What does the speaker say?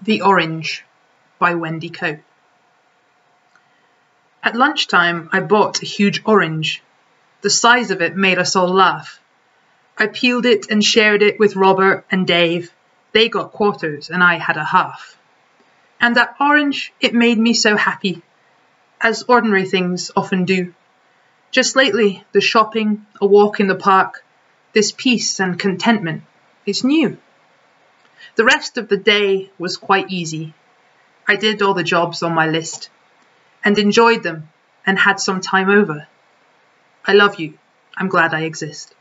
The Orange by Wendy Cope. At lunchtime I bought a huge orange. The size of it made us all laugh. I peeled it and shared it with Robert and Dave. They got quarters and I had a half. And that orange, it made me so happy, as ordinary things often do. Just lately, the shopping, a walk in the park, this peace and contentment, is new. The rest of the day was quite easy. I did all the jobs on my list and enjoyed them and had some time over. I love you. I'm glad I exist.